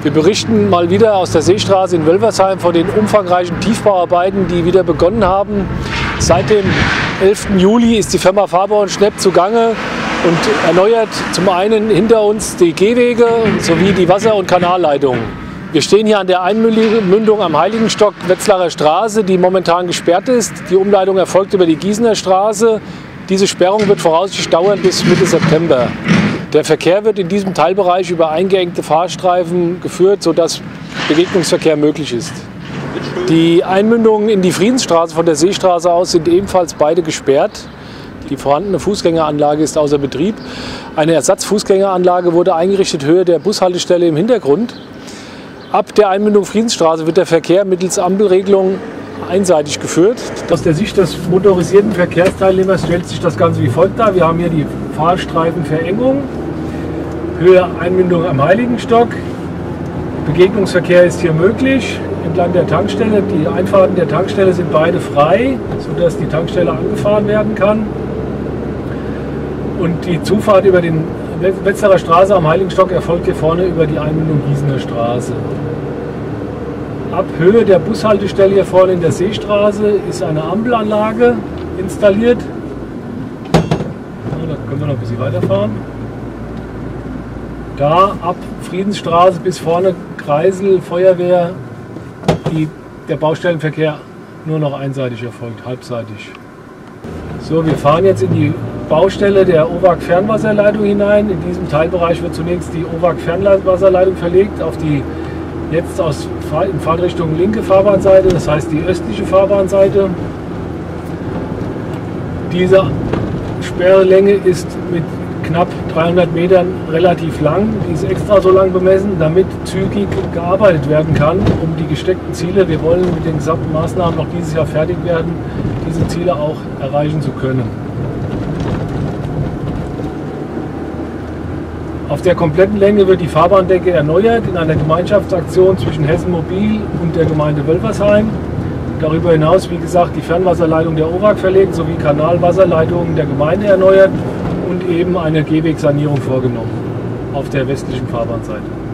Wir berichten mal wieder aus der Seestraße in Wölversheim von den umfangreichen Tiefbauarbeiten, die wieder begonnen haben. Seit dem 11. Juli ist die Firma Faber und Schnepp zugange und erneuert zum einen hinter uns die Gehwege sowie die Wasser- und Kanalleitungen. Wir stehen hier an der Einmündung am Heiligenstock Wetzlarer Straße, die momentan gesperrt ist. Die Umleitung erfolgt über die Gießener Straße. Diese Sperrung wird voraussichtlich dauern bis Mitte September. Der Verkehr wird in diesem Teilbereich über eingeengte Fahrstreifen geführt, sodass Begegnungsverkehr möglich ist. Die Einmündungen in die Friedensstraße von der Seestraße aus sind ebenfalls beide gesperrt. Die vorhandene Fußgängeranlage ist außer Betrieb. Eine Ersatzfußgängeranlage wurde eingerichtet Höhe der Bushaltestelle im Hintergrund. Ab der Einmündung Friedensstraße wird der Verkehr mittels Ampelregelung einseitig geführt. Aus der Sicht des motorisierten Verkehrsteilnehmers stellt sich das Ganze wie folgt dar. Wir haben hier die Fahrstreifenverengung, Höhe Einmündung am Heiligenstock. Begegnungsverkehr ist hier möglich entlang der Tankstelle. Die Einfahrten der Tankstelle sind beide frei, sodass die Tankstelle angefahren werden kann. Und die Zufahrt über den Wetzlarer Straße am Heiligenstock erfolgt hier vorne über die Einmündung Gießener Straße. Ab Höhe der Bushaltestelle hier vorne in der Seestraße ist eine Ampelanlage installiert. Können wir noch ein bisschen weiterfahren. Da ab Friedensstraße bis vorne Kreisel, Feuerwehr, die, der Baustellenverkehr nur noch einseitig erfolgt, halbseitig. So, wir fahren jetzt in die Baustelle der OWAG Fernwasserleitung hinein. In diesem Teilbereich wird zunächst die OWAG Fernwasserleitung verlegt auf die jetzt aus in Fahrtrichtung linke Fahrbahnseite, das heißt die östliche Fahrbahnseite. Diese Sperrlänge ist mit knapp 300 Metern relativ lang. Die ist extra so lang bemessen, damit zügig gearbeitet werden kann, um die gesteckten Ziele, wir wollen mit den gesamten Maßnahmen noch dieses Jahr fertig werden, diese Ziele auch erreichen zu können. Auf der kompletten Länge wird die Fahrbahndecke erneuert in einer Gemeinschaftsaktion zwischen Hessen Mobil und der Gemeinde Wölversheim. Darüber hinaus, wie gesagt, die Fernwasserleitung der OWAG verlegt sowie Kanalwasserleitungen der Gemeinde erneuert und eben eine Gehwegsanierung vorgenommen auf der westlichen Fahrbahnseite.